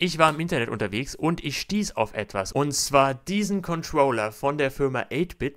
Ich war im Internet unterwegs und ich stieß auf etwas. Und zwar diesen Controller von der Firma 8-Bit.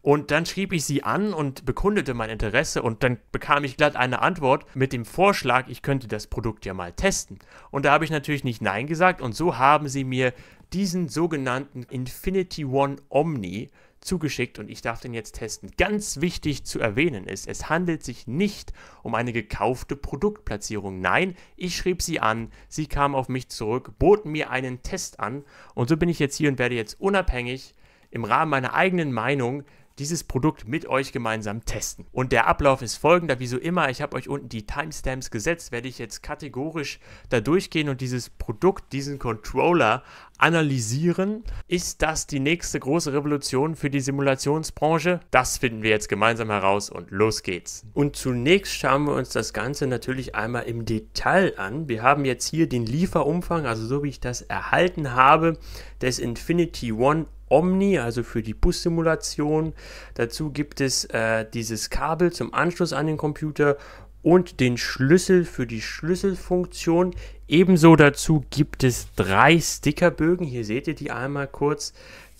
Und dann schrieb ich sie an und bekundete mein Interesse und dann bekam ich glatt eine Antwort mit dem Vorschlag, ich könnte das Produkt ja mal testen. Und da habe ich natürlich nicht Nein gesagt und so haben sie mir diesen sogenannten Infinity One Omni zugeschickt und ich darf den jetzt testen. Ganz wichtig zu erwähnen ist, es handelt sich nicht um eine gekaufte Produktplatzierung. Nein, ich schrieb sie an, sie kam auf mich zurück, bot mir einen Test an und so bin ich jetzt hier und werde jetzt unabhängig im Rahmen meiner eigenen Meinung dieses Produkt mit euch gemeinsam testen. Und der Ablauf ist folgender, wie so immer, ich habe euch unten die Timestamps gesetzt, werde ich jetzt kategorisch da durchgehen und dieses Produkt, diesen Controller analysieren. Ist das die nächste große Revolution für die Simulationsbranche? Das finden wir jetzt gemeinsam heraus und los geht's. Und zunächst schauen wir uns das Ganze natürlich einmal im Detail an. Wir haben jetzt hier den Lieferumfang, also so wie ich das erhalten habe, des Infinity One Omni, also für die Bussimulation. Dazu gibt es äh, dieses Kabel zum Anschluss an den Computer und den Schlüssel für die Schlüsselfunktion. Ebenso dazu gibt es drei Stickerbögen. Hier seht ihr die einmal kurz,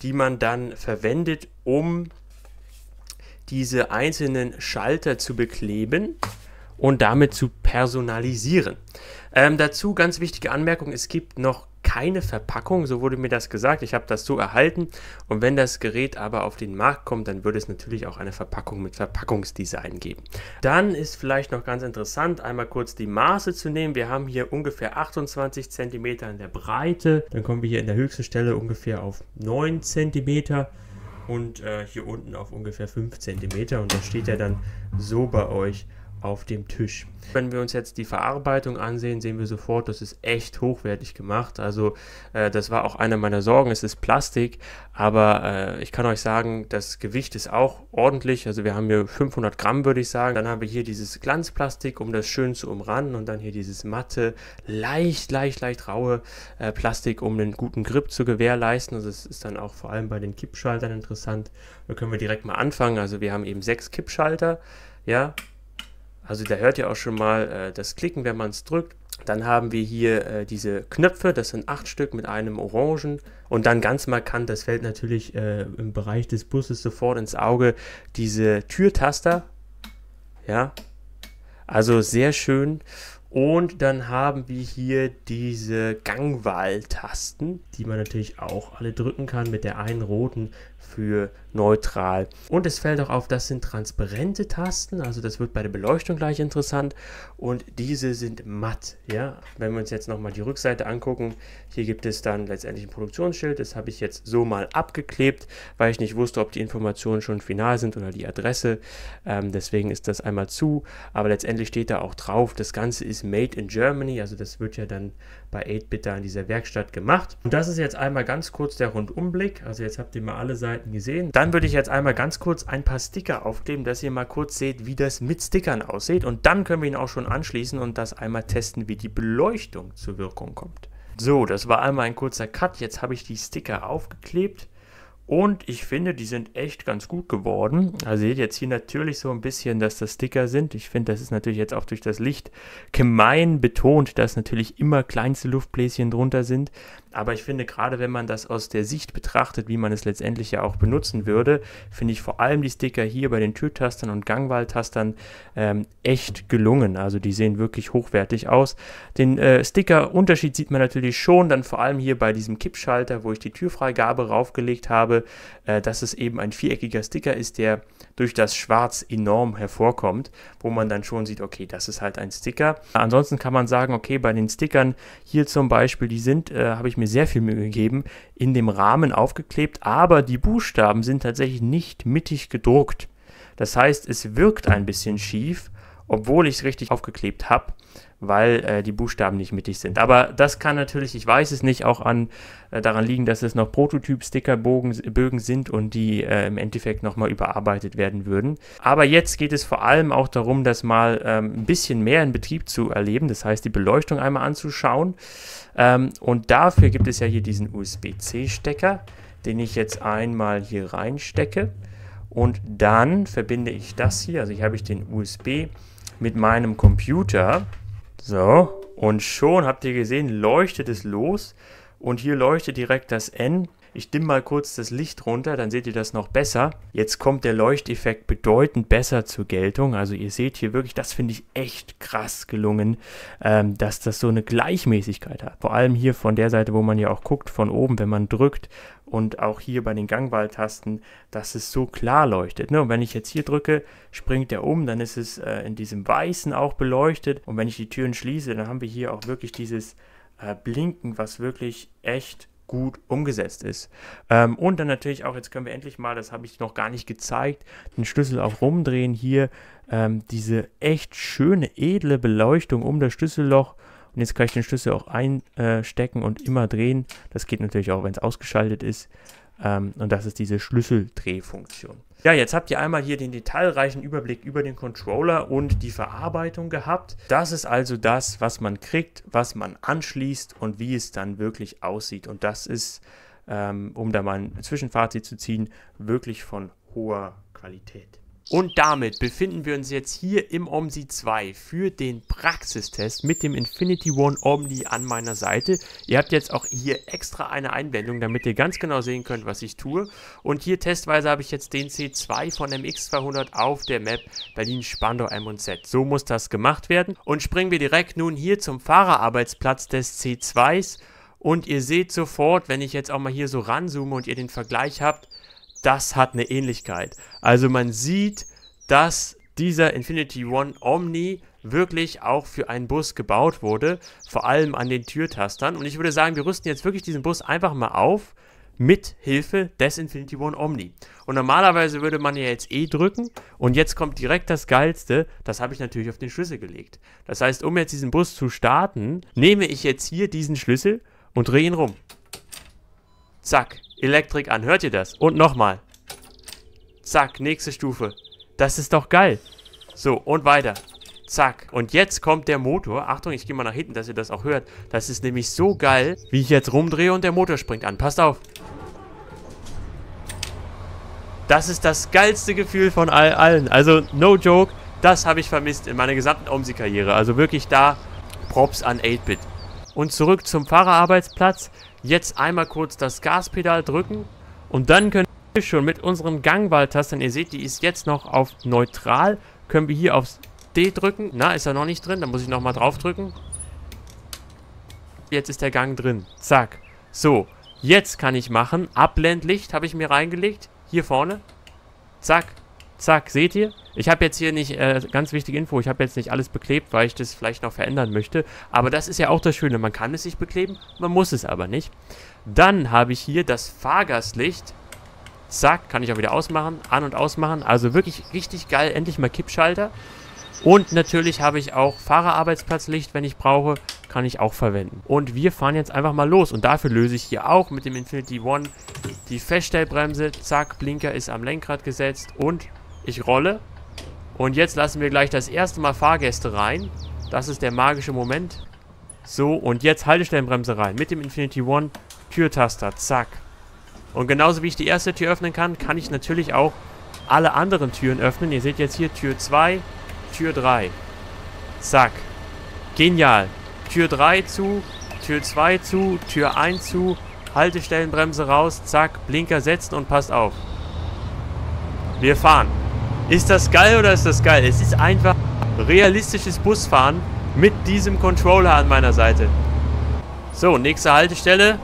die man dann verwendet, um diese einzelnen Schalter zu bekleben und damit zu personalisieren. Ähm, dazu ganz wichtige Anmerkung, es gibt noch keine Verpackung, so wurde mir das gesagt. Ich habe das so erhalten. Und wenn das Gerät aber auf den Markt kommt, dann würde es natürlich auch eine Verpackung mit Verpackungsdesign geben. Dann ist vielleicht noch ganz interessant, einmal kurz die Maße zu nehmen. Wir haben hier ungefähr 28 cm in der Breite. Dann kommen wir hier in der höchsten Stelle ungefähr auf 9 cm und äh, hier unten auf ungefähr 5 cm. Und das steht ja dann so bei euch auf dem Tisch. Wenn wir uns jetzt die Verarbeitung ansehen, sehen wir sofort, das ist echt hochwertig gemacht. Also äh, das war auch eine meiner Sorgen. Es ist Plastik, aber äh, ich kann euch sagen, das Gewicht ist auch ordentlich. Also wir haben hier 500 Gramm, würde ich sagen. Dann haben wir hier dieses Glanzplastik, um das schön zu umranden und dann hier dieses matte, leicht, leicht, leicht raue äh, Plastik, um einen guten Grip zu gewährleisten. Also das ist dann auch vor allem bei den Kippschaltern interessant. Da können wir direkt mal anfangen. Also wir haben eben sechs Kippschalter. Ja, also da hört ihr auch schon mal äh, das Klicken, wenn man es drückt. Dann haben wir hier äh, diese Knöpfe, das sind acht Stück mit einem Orangen. Und dann ganz markant, das fällt natürlich äh, im Bereich des Busses sofort ins Auge, diese Türtaster. Ja, also sehr schön. Und dann haben wir hier diese Gangwahltasten, die man natürlich auch alle drücken kann mit der einen roten für neutral. Und es fällt auch auf, das sind transparente Tasten, also das wird bei der Beleuchtung gleich interessant. Und diese sind matt. Ja? Wenn wir uns jetzt nochmal die Rückseite angucken, hier gibt es dann letztendlich ein Produktionsschild. Das habe ich jetzt so mal abgeklebt, weil ich nicht wusste, ob die Informationen schon final sind oder die Adresse. Ähm, deswegen ist das einmal zu. Aber letztendlich steht da auch drauf, das Ganze ist Made in Germany. Also das wird ja dann bei 8-Bit da in dieser Werkstatt gemacht. Und das ist jetzt einmal ganz kurz der Rundumblick. Also jetzt habt ihr mal alle Seiten gesehen. Dann würde ich jetzt einmal ganz kurz ein paar Sticker aufkleben, dass ihr mal kurz seht, wie das mit Stickern aussieht. Und dann können wir ihn auch schon anschließen und das einmal testen, wie die Beleuchtung zur Wirkung kommt. So, das war einmal ein kurzer Cut. Jetzt habe ich die Sticker aufgeklebt. Und ich finde, die sind echt ganz gut geworden. Also seht jetzt hier natürlich so ein bisschen, dass das Sticker sind. Ich finde, das ist natürlich jetzt auch durch das Licht gemein betont, dass natürlich immer kleinste Luftbläschen drunter sind. Aber ich finde, gerade wenn man das aus der Sicht betrachtet, wie man es letztendlich ja auch benutzen würde, finde ich vor allem die Sticker hier bei den Türtastern und Gangwahltastern ähm, echt gelungen. Also die sehen wirklich hochwertig aus. Den äh, Sticker-Unterschied sieht man natürlich schon, dann vor allem hier bei diesem Kippschalter, wo ich die Türfreigabe raufgelegt habe, äh, dass es eben ein viereckiger Sticker ist, der durch das Schwarz enorm hervorkommt, wo man dann schon sieht, okay, das ist halt ein Sticker. Ansonsten kann man sagen, okay, bei den Stickern hier zum Beispiel, die sind, äh, habe ich mir sehr viel Mühe gegeben, in dem Rahmen aufgeklebt, aber die Buchstaben sind tatsächlich nicht mittig gedruckt. Das heißt, es wirkt ein bisschen schief, obwohl ich es richtig aufgeklebt habe weil äh, die Buchstaben nicht mittig sind. Aber das kann natürlich, ich weiß es nicht, auch an, äh, daran liegen, dass es noch Prototyp-Stickerbögen sind und die äh, im Endeffekt nochmal überarbeitet werden würden. Aber jetzt geht es vor allem auch darum, das mal ähm, ein bisschen mehr in Betrieb zu erleben, das heißt die Beleuchtung einmal anzuschauen. Ähm, und dafür gibt es ja hier diesen USB-C-Stecker, den ich jetzt einmal hier reinstecke. Und dann verbinde ich das hier, also hier habe ich den USB mit meinem Computer so, Und schon habt ihr gesehen, leuchtet es los. Und hier leuchtet direkt das N. Ich dimme mal kurz das Licht runter, dann seht ihr das noch besser. Jetzt kommt der Leuchteffekt bedeutend besser zur Geltung. Also ihr seht hier wirklich, das finde ich echt krass gelungen, ähm, dass das so eine Gleichmäßigkeit hat. Vor allem hier von der Seite, wo man ja auch guckt, von oben, wenn man drückt und auch hier bei den Gangwahltasten, dass es so klar leuchtet. Ne? Und wenn ich jetzt hier drücke, springt er um, dann ist es äh, in diesem Weißen auch beleuchtet. Und wenn ich die Türen schließe, dann haben wir hier auch wirklich dieses äh, Blinken, was wirklich echt gut umgesetzt ist. Ähm, und dann natürlich auch, jetzt können wir endlich mal, das habe ich noch gar nicht gezeigt, den Schlüssel auch rumdrehen. Hier ähm, diese echt schöne, edle Beleuchtung um das Schlüsselloch. Und jetzt kann ich den Schlüssel auch einstecken und immer drehen. Das geht natürlich auch, wenn es ausgeschaltet ist. Ähm, und das ist diese Schlüsseldrehfunktion. Ja, jetzt habt ihr einmal hier den detailreichen Überblick über den Controller und die Verarbeitung gehabt. Das ist also das, was man kriegt, was man anschließt und wie es dann wirklich aussieht. Und das ist, ähm, um da mal ein Zwischenfazit zu ziehen, wirklich von hoher Qualität. Und damit befinden wir uns jetzt hier im OMSI 2 für den Praxistest mit dem Infinity One Omni an meiner Seite. Ihr habt jetzt auch hier extra eine Einblendung, damit ihr ganz genau sehen könnt, was ich tue. Und hier testweise habe ich jetzt den C2 von MX200 auf der Map Berlin-Spandau M&Z. So muss das gemacht werden. Und springen wir direkt nun hier zum Fahrerarbeitsplatz des C2s. Und ihr seht sofort, wenn ich jetzt auch mal hier so ranzoome und ihr den Vergleich habt, das hat eine Ähnlichkeit. Also man sieht, dass dieser Infinity One Omni wirklich auch für einen Bus gebaut wurde, vor allem an den Türtastern. Und ich würde sagen, wir rüsten jetzt wirklich diesen Bus einfach mal auf mit Hilfe des Infinity One Omni. Und normalerweise würde man ja jetzt E drücken und jetzt kommt direkt das Geilste, das habe ich natürlich auf den Schlüssel gelegt. Das heißt, um jetzt diesen Bus zu starten, nehme ich jetzt hier diesen Schlüssel und drehe ihn rum. Zack, Elektrik an. Hört ihr das? Und nochmal. Zack, nächste Stufe. Das ist doch geil. So, und weiter. Zack. Und jetzt kommt der Motor. Achtung, ich gehe mal nach hinten, dass ihr das auch hört. Das ist nämlich so geil, wie ich jetzt rumdrehe und der Motor springt an. Passt auf. Das ist das geilste Gefühl von all, allen. Also, no joke, das habe ich vermisst in meiner gesamten OMSI-Karriere. Also wirklich da Props an 8-Bit. Und zurück zum Fahrerarbeitsplatz. Jetzt einmal kurz das Gaspedal drücken und dann können wir schon mit unseren Gangwahltastern, ihr seht, die ist jetzt noch auf neutral, können wir hier aufs D drücken. Na, ist er noch nicht drin, dann muss ich nochmal drauf drücken. Jetzt ist der Gang drin. Zack. So, jetzt kann ich machen, Abblendlicht habe ich mir reingelegt, hier vorne. Zack, zack, seht ihr? Ich habe jetzt hier nicht, äh, ganz wichtige Info, ich habe jetzt nicht alles beklebt, weil ich das vielleicht noch verändern möchte. Aber das ist ja auch das Schöne, man kann es sich bekleben, man muss es aber nicht. Dann habe ich hier das Fahrgastlicht. Zack, kann ich auch wieder ausmachen, an- und ausmachen. Also wirklich richtig geil, endlich mal Kippschalter. Und natürlich habe ich auch Fahrerarbeitsplatzlicht, wenn ich brauche, kann ich auch verwenden. Und wir fahren jetzt einfach mal los. Und dafür löse ich hier auch mit dem Infinity One die Feststellbremse. Zack, Blinker ist am Lenkrad gesetzt und ich rolle. Und jetzt lassen wir gleich das erste Mal Fahrgäste rein. Das ist der magische Moment. So, und jetzt Haltestellenbremse rein. Mit dem Infinity One Türtaster. Zack. Und genauso wie ich die erste Tür öffnen kann, kann ich natürlich auch alle anderen Türen öffnen. Ihr seht jetzt hier Tür 2, Tür 3. Zack. Genial. Tür 3 zu, Tür 2 zu, Tür 1 zu, Haltestellenbremse raus, zack, Blinker setzen und passt auf. Wir fahren. Ist das geil oder ist das geil? Es ist einfach realistisches Busfahren mit diesem Controller an meiner Seite. So, nächste Haltestelle.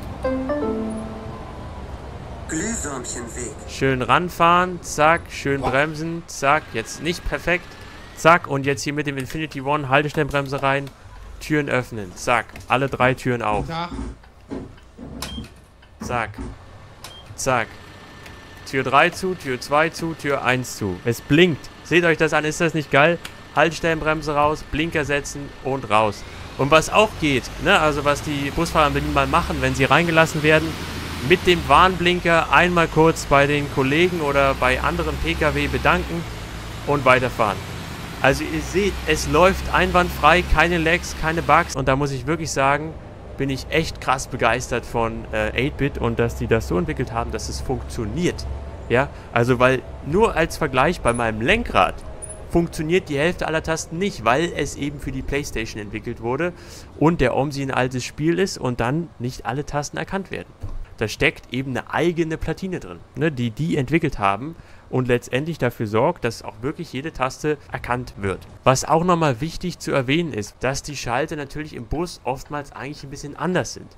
Glühwürmchenweg. Schön ranfahren, zack, schön bremsen, zack, jetzt nicht perfekt, zack, und jetzt hier mit dem Infinity One Haltestellenbremse rein, Türen öffnen, zack, alle drei Türen auf, zack, zack, Tür 3 zu, Tür 2 zu, Tür 1 zu. Es blinkt. Seht euch das an, ist das nicht geil? Haltestellenbremse raus, Blinker setzen und raus. Und was auch geht, ne, also was die Busfahrer in Berlin mal machen, wenn sie reingelassen werden, mit dem Warnblinker einmal kurz bei den Kollegen oder bei anderen Pkw bedanken und weiterfahren. Also ihr seht, es läuft einwandfrei, keine Lags, keine Bugs und da muss ich wirklich sagen, bin ich echt krass begeistert von äh, 8-Bit und dass die das so entwickelt haben, dass es funktioniert. Ja, also weil nur als Vergleich bei meinem Lenkrad funktioniert die Hälfte aller Tasten nicht, weil es eben für die Playstation entwickelt wurde und der OMSI ein altes Spiel ist und dann nicht alle Tasten erkannt werden. Da steckt eben eine eigene Platine drin, ne, die die entwickelt haben und letztendlich dafür sorgt, dass auch wirklich jede Taste erkannt wird. Was auch nochmal wichtig zu erwähnen ist, dass die Schalter natürlich im Bus oftmals eigentlich ein bisschen anders sind.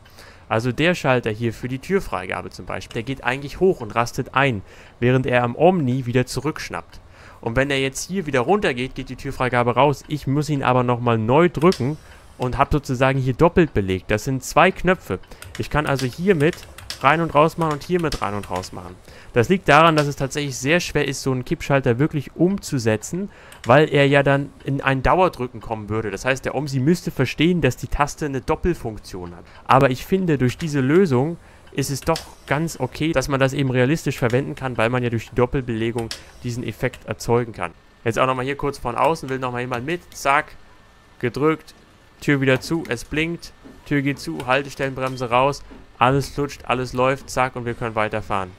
Also der Schalter hier für die Türfreigabe zum Beispiel, der geht eigentlich hoch und rastet ein, während er am Omni wieder zurückschnappt. Und wenn er jetzt hier wieder runter geht, geht die Türfreigabe raus. Ich muss ihn aber nochmal neu drücken und habe sozusagen hier doppelt belegt. Das sind zwei Knöpfe. Ich kann also hiermit rein und raus machen und hiermit rein und raus machen. Das liegt daran, dass es tatsächlich sehr schwer ist, so einen Kippschalter wirklich umzusetzen, weil er ja dann in ein Dauerdrücken kommen würde. Das heißt, der OMSI müsste verstehen, dass die Taste eine Doppelfunktion hat. Aber ich finde, durch diese Lösung ist es doch ganz okay, dass man das eben realistisch verwenden kann, weil man ja durch die Doppelbelegung diesen Effekt erzeugen kann. Jetzt auch nochmal hier kurz von außen, will nochmal jemand mit, zack, gedrückt, Tür wieder zu, es blinkt, Tür geht zu, Haltestellenbremse raus, alles flutscht, alles läuft, zack und wir können weiterfahren.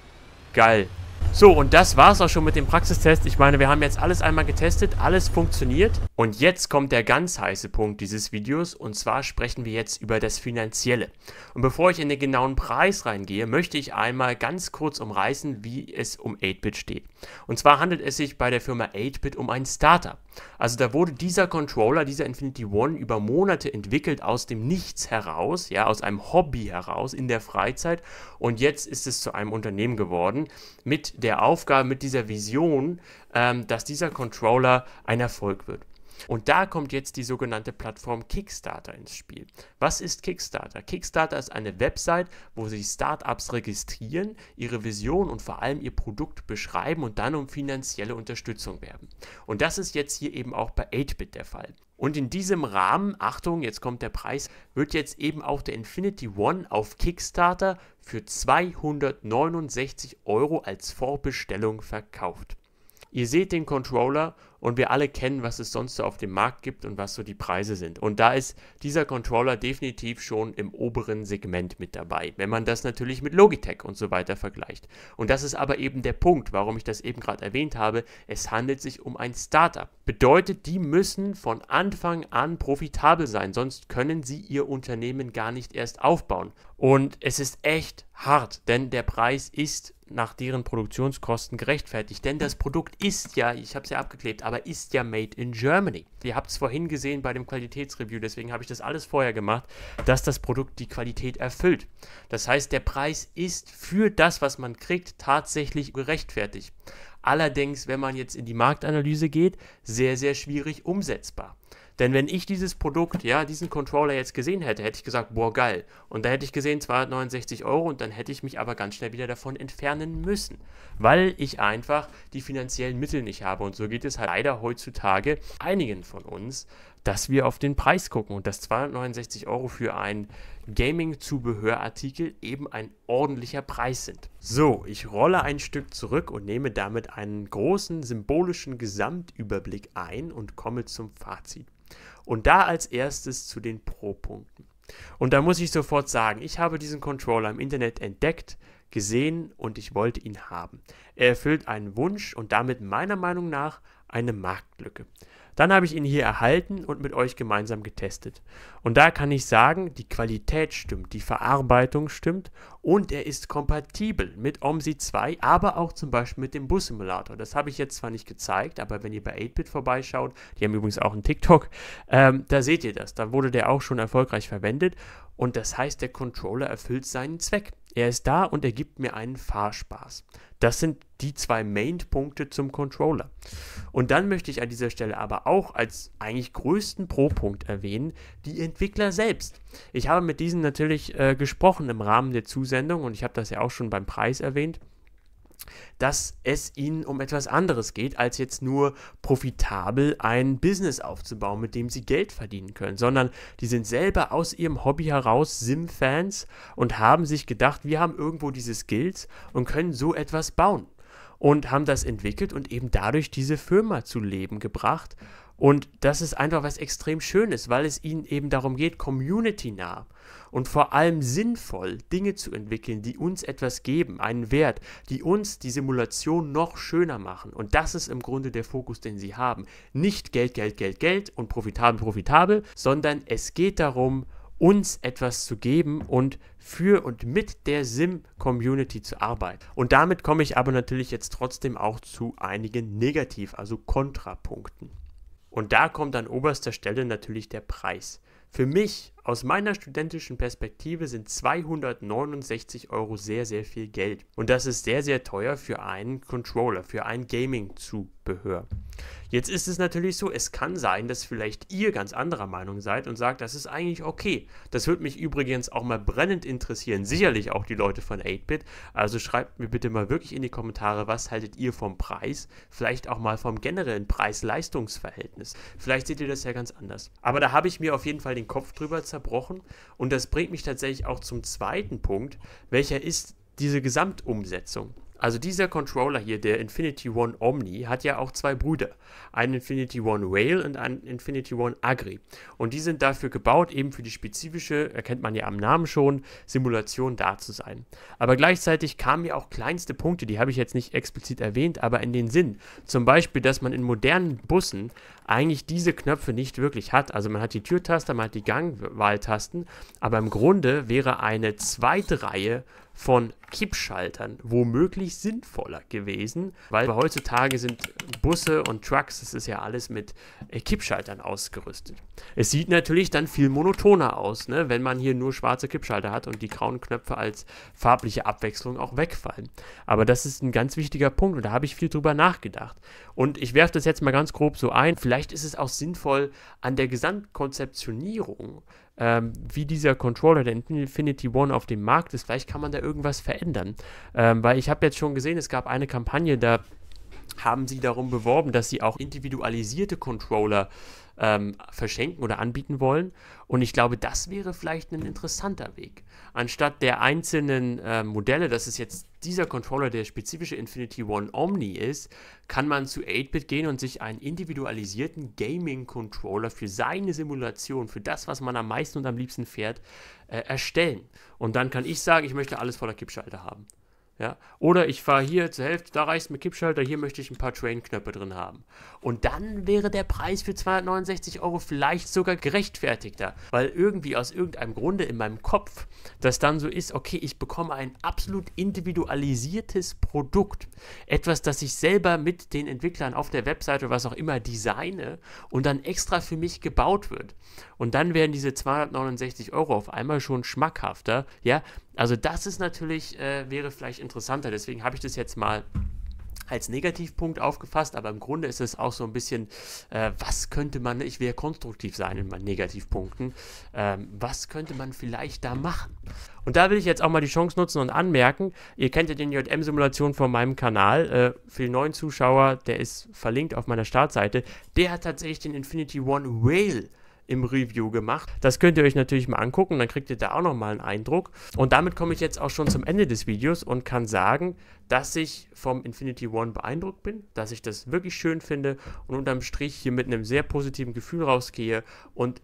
Geil. So, und das war's auch schon mit dem Praxistest. Ich meine, wir haben jetzt alles einmal getestet, alles funktioniert. Und jetzt kommt der ganz heiße Punkt dieses Videos, und zwar sprechen wir jetzt über das Finanzielle. Und bevor ich in den genauen Preis reingehe, möchte ich einmal ganz kurz umreißen, wie es um 8-Bit steht. Und zwar handelt es sich bei der Firma 8-Bit um ein Startup. Also da wurde dieser Controller, dieser Infinity One, über Monate entwickelt aus dem Nichts heraus, ja, aus einem Hobby heraus in der Freizeit. Und jetzt ist es zu einem Unternehmen geworden mit der Aufgabe, mit dieser Vision, ähm, dass dieser Controller ein Erfolg wird. Und da kommt jetzt die sogenannte Plattform Kickstarter ins Spiel. Was ist Kickstarter? Kickstarter ist eine Website, wo sich Startups registrieren, ihre Vision und vor allem ihr Produkt beschreiben und dann um finanzielle Unterstützung werben. Und das ist jetzt hier eben auch bei 8-Bit der Fall. Und in diesem Rahmen, Achtung, jetzt kommt der Preis, wird jetzt eben auch der Infinity One auf Kickstarter für 269 Euro als Vorbestellung verkauft. Ihr seht den Controller und wir alle kennen, was es sonst so auf dem Markt gibt und was so die Preise sind. Und da ist dieser Controller definitiv schon im oberen Segment mit dabei, wenn man das natürlich mit Logitech und so weiter vergleicht. Und das ist aber eben der Punkt, warum ich das eben gerade erwähnt habe. Es handelt sich um ein Startup. Bedeutet, die müssen von Anfang an profitabel sein, sonst können sie ihr Unternehmen gar nicht erst aufbauen. Und es ist echt hart, denn der Preis ist nach deren Produktionskosten gerechtfertigt. Denn das Produkt ist ja, ich habe es ja abgeklebt, aber ist ja made in Germany. Ihr habt es vorhin gesehen bei dem Qualitätsreview, deswegen habe ich das alles vorher gemacht, dass das Produkt die Qualität erfüllt. Das heißt, der Preis ist für das, was man kriegt, tatsächlich gerechtfertigt. Allerdings, wenn man jetzt in die Marktanalyse geht, sehr, sehr schwierig umsetzbar. Denn wenn ich dieses Produkt, ja, diesen Controller jetzt gesehen hätte, hätte ich gesagt, boah, geil. Und da hätte ich gesehen 269 Euro und dann hätte ich mich aber ganz schnell wieder davon entfernen müssen. Weil ich einfach die finanziellen Mittel nicht habe. Und so geht es halt leider heutzutage einigen von uns, dass wir auf den Preis gucken und dass 269 Euro für ein Gaming-Zubehörartikel eben ein ordentlicher Preis sind. So, ich rolle ein Stück zurück und nehme damit einen großen symbolischen Gesamtüberblick ein und komme zum Fazit. Und da als erstes zu den Pro-Punkten. Und da muss ich sofort sagen, ich habe diesen Controller im Internet entdeckt, gesehen und ich wollte ihn haben. Er erfüllt einen Wunsch und damit meiner Meinung nach eine Marktlücke. Dann habe ich ihn hier erhalten und mit euch gemeinsam getestet. Und da kann ich sagen, die Qualität stimmt, die Verarbeitung stimmt und er ist kompatibel mit OMSI 2, aber auch zum Beispiel mit dem Bus-Simulator. Das habe ich jetzt zwar nicht gezeigt, aber wenn ihr bei 8-Bit vorbeischaut, die haben übrigens auch einen TikTok, ähm, da seht ihr das. Da wurde der auch schon erfolgreich verwendet und das heißt, der Controller erfüllt seinen Zweck. Er ist da und er gibt mir einen Fahrspaß. Das sind die zwei Main-Punkte zum Controller. Und dann möchte ich an dieser Stelle aber auch als eigentlich größten Pro-Punkt erwähnen, die Entwickler selbst. Ich habe mit diesen natürlich äh, gesprochen im Rahmen der Zusendung und ich habe das ja auch schon beim Preis erwähnt dass es ihnen um etwas anderes geht, als jetzt nur profitabel ein Business aufzubauen, mit dem sie Geld verdienen können, sondern die sind selber aus ihrem Hobby heraus Sim-Fans und haben sich gedacht, wir haben irgendwo diese Skills und können so etwas bauen. Und haben das entwickelt und eben dadurch diese Firma zu Leben gebracht Und das ist einfach was extrem Schönes, weil es ihnen eben darum geht, community-nah und vor allem sinnvoll Dinge zu entwickeln, die uns etwas geben, einen Wert, die uns die Simulation noch schöner machen. Und das ist im Grunde der Fokus, den sie haben. Nicht Geld, Geld, Geld, Geld und profitabel, profitabel, sondern es geht darum, uns etwas zu geben und für und mit der Sim-Community zu arbeiten. Und damit komme ich aber natürlich jetzt trotzdem auch zu einigen Negativ-, also Kontrapunkten. Und da kommt an oberster Stelle natürlich der Preis. Für mich, aus meiner studentischen Perspektive, sind 269 Euro sehr, sehr viel Geld. Und das ist sehr, sehr teuer für einen Controller, für ein Gaming-Zubehör. Jetzt ist es natürlich so, es kann sein, dass vielleicht ihr ganz anderer Meinung seid und sagt, das ist eigentlich okay. Das würde mich übrigens auch mal brennend interessieren. Sicherlich auch die Leute von 8-Bit. Also schreibt mir bitte mal wirklich in die Kommentare, was haltet ihr vom Preis? Vielleicht auch mal vom generellen Preis-Leistungs-Verhältnis. Vielleicht seht ihr das ja ganz anders. Aber da habe ich mir auf jeden Fall den Kopf drüber zerbrochen. Und das bringt mich tatsächlich auch zum zweiten Punkt, welcher ist diese Gesamtumsetzung. Also dieser Controller hier, der Infinity One Omni, hat ja auch zwei Brüder. Einen Infinity One Whale und einen Infinity One Agri. Und die sind dafür gebaut, eben für die spezifische, erkennt man ja am Namen schon, Simulation da zu sein. Aber gleichzeitig kamen ja auch kleinste Punkte, die habe ich jetzt nicht explizit erwähnt, aber in den Sinn. Zum Beispiel, dass man in modernen Bussen eigentlich diese Knöpfe nicht wirklich hat. Also man hat die Türtaste, man hat die Gangwahltasten, aber im Grunde wäre eine zweite Reihe von Kippschaltern womöglich sinnvoller gewesen, weil heutzutage sind Busse und Trucks, das ist ja alles mit äh, Kippschaltern ausgerüstet. Es sieht natürlich dann viel monotoner aus, ne, wenn man hier nur schwarze Kippschalter hat und die grauen Knöpfe als farbliche Abwechslung auch wegfallen. Aber das ist ein ganz wichtiger Punkt und da habe ich viel drüber nachgedacht. Und ich werfe das jetzt mal ganz grob so ein. Vielleicht ist es auch sinnvoll an der Gesamtkonzeptionierung ähm, wie dieser Controller, der Infinity One auf dem Markt ist, vielleicht kann man da irgendwas verändern. Ähm, weil ich habe jetzt schon gesehen, es gab eine Kampagne, da haben sie darum beworben, dass sie auch individualisierte Controller ähm, verschenken oder anbieten wollen. Und ich glaube, das wäre vielleicht ein interessanter Weg. Anstatt der einzelnen äh, Modelle, das ist jetzt dieser Controller, der spezifische Infinity One Omni ist, kann man zu 8-Bit gehen und sich einen individualisierten Gaming-Controller für seine Simulation, für das, was man am meisten und am liebsten fährt, äh, erstellen. Und dann kann ich sagen, ich möchte alles voller Kippschalter haben. Ja? Oder ich fahre hier zur Hälfte, da reicht mit Kippschalter, hier möchte ich ein paar Train-Knöpfe drin haben. Und dann wäre der Preis für 269 Euro vielleicht sogar gerechtfertigter, weil irgendwie aus irgendeinem Grunde in meinem Kopf das dann so ist, okay, ich bekomme ein absolut individualisiertes Produkt. Etwas, das ich selber mit den Entwicklern auf der Webseite oder was auch immer designe und dann extra für mich gebaut wird. Und dann werden diese 269 Euro auf einmal schon schmackhafter, ja, also das ist natürlich, äh, wäre vielleicht interessanter. Deswegen habe ich das jetzt mal als Negativpunkt aufgefasst, aber im Grunde ist es auch so ein bisschen, äh, was könnte man, ich ja konstruktiv sein in meinen Negativpunkten, ähm, was könnte man vielleicht da machen? Und da will ich jetzt auch mal die Chance nutzen und anmerken, ihr kennt ja den JM-Simulation von meinem Kanal, äh, für die neuen Zuschauer, der ist verlinkt auf meiner Startseite, der hat tatsächlich den Infinity One Whale im Review gemacht. Das könnt ihr euch natürlich mal angucken, dann kriegt ihr da auch nochmal einen Eindruck. Und damit komme ich jetzt auch schon zum Ende des Videos und kann sagen, dass ich vom Infinity One beeindruckt bin, dass ich das wirklich schön finde und unterm Strich hier mit einem sehr positiven Gefühl rausgehe und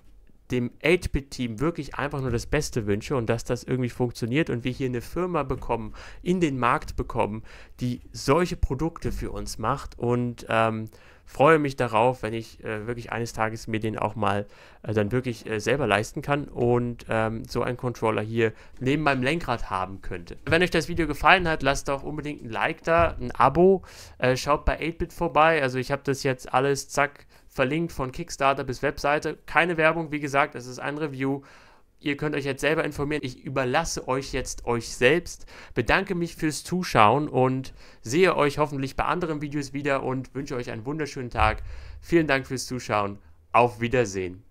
dem 8-Bit-Team wirklich einfach nur das Beste wünsche und dass das irgendwie funktioniert und wir hier eine Firma bekommen, in den Markt bekommen, die solche Produkte für uns macht und ähm, freue mich darauf, wenn ich äh, wirklich eines Tages mir den auch mal äh, dann wirklich äh, selber leisten kann und ähm, so einen Controller hier neben meinem Lenkrad haben könnte. Wenn euch das Video gefallen hat, lasst doch unbedingt ein Like da, ein Abo, äh, schaut bei 8-Bit vorbei, also ich habe das jetzt alles, zack, verlinkt von Kickstarter bis Webseite. Keine Werbung, wie gesagt, es ist ein Review. Ihr könnt euch jetzt selber informieren. Ich überlasse euch jetzt euch selbst. Bedanke mich fürs Zuschauen und sehe euch hoffentlich bei anderen Videos wieder und wünsche euch einen wunderschönen Tag. Vielen Dank fürs Zuschauen. Auf Wiedersehen.